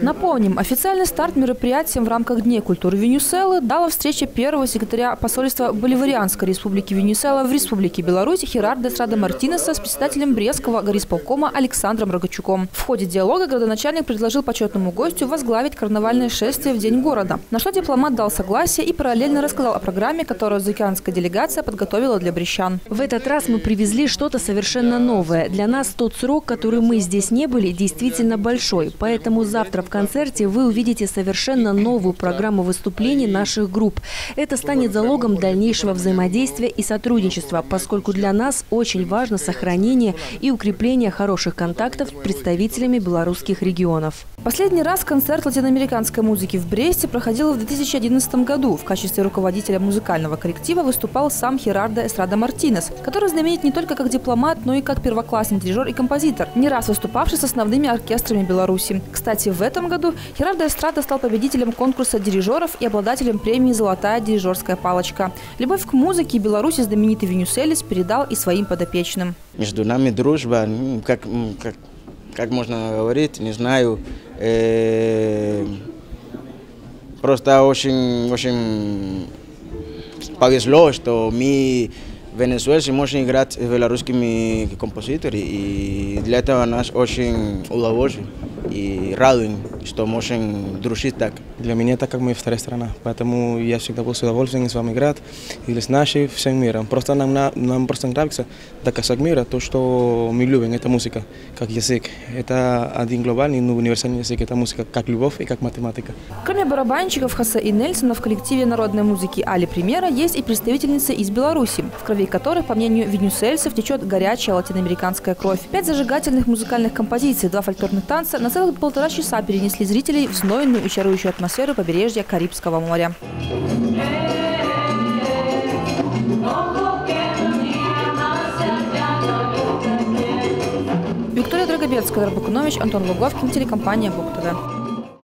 Напомним, официальный старт мероприятиям в рамках Дней культуры Венесуэлы дала встреча первого секретаря посольства Боливарианской республики Венесуэла в Республике Беларусь Херардо Срада Мартинеса с председателем Брестского горисполкома Александром Рогачуком. В ходе диалога градоначальник предложил почетному гостю возглавить карнавальное шествие в День города, на что дипломат дал согласие и параллельно рассказал о программе, которую заокеанская делегация подготовила для брещан. В этот раз мы привезли что-то совершенно новое. Для нас тот срок, который мы здесь не были, действительно большой. Поэтому завтра в концерте вы увидите совершенно новую программу выступлений наших групп. Это станет залогом дальнейшего взаимодействия и сотрудничества, поскольку для нас очень важно сохранение и укрепление хороших контактов с представителями белорусских регионов. Последний раз концерт латиноамериканской музыки в Бресте проходил в 2011 году. В качестве руководителя музыкального коллектива выступал сам Херардо Эстрада Мартинес, который знаменит не только как дипломат, но и как первоклассный дирижер и композитор, не раз выступавший с основными оркестрами Беларуси. Кстати, в этом году Херардо Эстрада стал победителем конкурса дирижеров и обладателем премии «Золотая дирижерская палочка». Любовь к музыке Беларуси знаменитый венюселец передал и своим подопечным. Между нами дружба, как, как, как можно говорить, не знаю. Э, просто очень, очень повезло, что мы венесуэльцы можем играть белорусскими композиторами, и для этого нас очень удовольствие и радуем, что можем дружить так. Для меня это как моя вторая страна, поэтому я всегда был с удовольствием с вами играть и с нашей всем миром. Просто нам, нам просто нравится доказать мира то, что мы любим, это музыка, как язык. Это один глобальный, но универсальный язык, это музыка как любовь и как математика. Кроме барабанщиков Хосе и Нельсона в коллективе народной музыки «Али Примера» есть и представительницы из Беларуси, в крови которых, по мнению венесуэльцев, течет горячая латиноамериканская кровь. Пять зажигательных музыкальных композиций, два фольклорных танца на целых полтора часа перенесли зрителей в знойную и чарующую атмосферу побережья Карибского моря. Виктория Драгобецкая, Рабакунович, Антон Луговкин, телекомпания БУК ТВ.